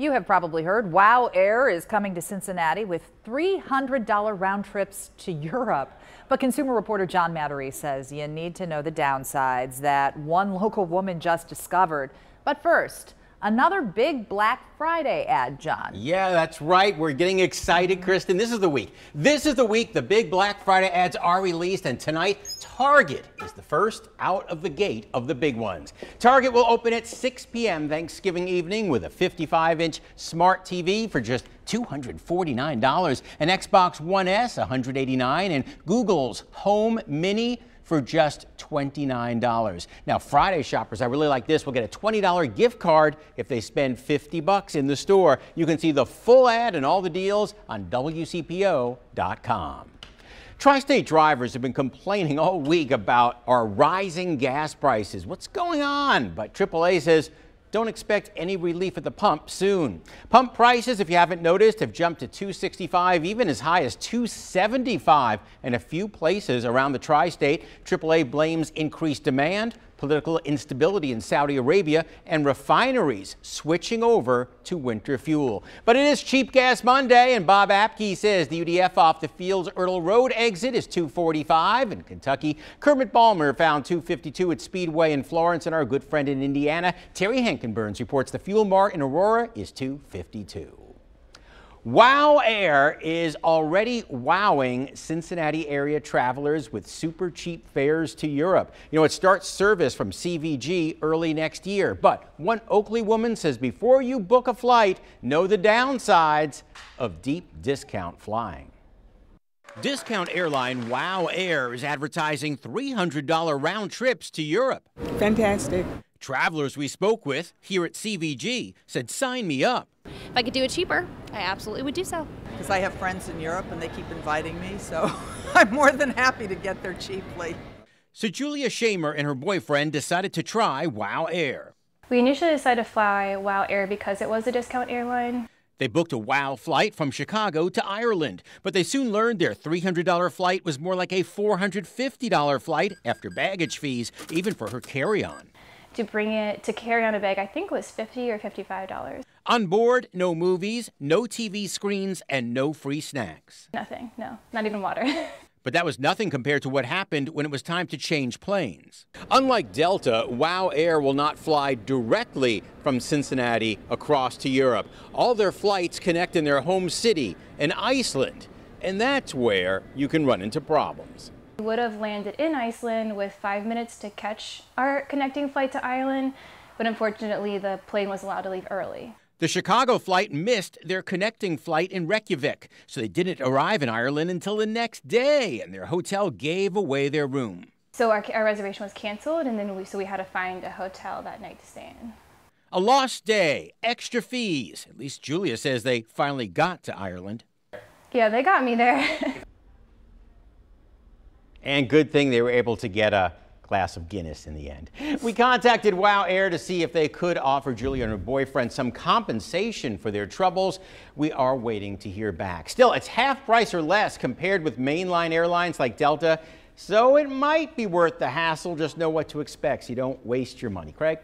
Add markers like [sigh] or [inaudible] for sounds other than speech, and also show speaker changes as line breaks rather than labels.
You have probably heard Wow Air is coming to Cincinnati with $300 round trips to Europe. But consumer reporter John Matarese says you need to know the downsides that one [laughs] local woman just discovered. But first, Another big Black Friday ad, John.
Yeah, that's right. We're getting excited, Kristen. This is the week. This is the week the big Black Friday ads are released, and tonight, Target is the first out of the gate of the big ones. Target will open at 6 p.m. Thanksgiving evening with a 55 inch smart TV for just $249, an Xbox One S, 189, and Google's Home Mini for just $29. Now, Friday shoppers, I really like this, will get a $20 gift card if they spend 50 bucks in the store. You can see the full ad and all the deals on WCPO.com. Tri-state drivers have been complaining all week about our rising gas prices. What's going on? But AAA says don't expect any relief at the pump soon. Pump prices, if you haven't noticed, have jumped to 265, even as high as 275 in a few places around the tri-state. AAA blames increased demand, political instability in Saudi Arabia, and refineries switching over to winter fuel. But it is Cheap Gas Monday, and Bob Apke says the UDF off the Fields Ertel Road exit is 245 in Kentucky. Kermit Balmer found 252 at Speedway in Florence, and our good friend in Indiana, Terry Hankenburns, reports the fuel mart in Aurora is 252. Wow Air is already wowing Cincinnati area travelers with super cheap fares to Europe. You know, it starts service from CVG early next year. But one Oakley woman says before you book a flight, know the downsides of deep discount flying. Discount airline Wow Air is advertising $300 round trips to Europe.
Fantastic.
Travelers we spoke with here at CVG said sign me up.
If I could do it cheaper, I absolutely would do so.
Because I have friends in Europe and they keep inviting me, so [laughs] I'm more than happy to get there cheaply.
So Julia Schamer and her boyfriend decided to try Wow Air.
We initially decided to fly Wow Air because it was a discount airline.
They booked a WOW flight from Chicago to Ireland, but they soon learned their $300 flight was more like a $450 flight after baggage fees, even for her carry on
to bring it to carry on a bag, I think was 50 or $55.
On board, no movies, no TV screens, and no free snacks.
Nothing, no, not even water. [laughs]
But that was nothing compared to what happened when it was time to change planes. Unlike Delta, WOW Air will not fly directly from Cincinnati across to Europe. All their flights connect in their home city, in Iceland. And that's where you can run into problems.
We would have landed in Iceland with five minutes to catch our connecting flight to Ireland, but unfortunately the plane was allowed to leave early.
The Chicago flight missed their connecting flight in Reykjavik, so they didn't arrive in Ireland until the next day, and their hotel gave away their room.
So our, our reservation was canceled, and then we so we had to find a hotel that night to stay in.
A lost day, extra fees. At least Julia says they finally got to Ireland.
Yeah, they got me there. [laughs]
And good thing they were able to get a glass of Guinness in the end. We contacted WOW Air to see if they could offer Julia and her boyfriend some compensation for their troubles. We are waiting to hear back. Still, it's half price or less compared with mainline airlines like Delta, so it might be worth the hassle. Just know what to expect so you don't waste your money. Craig?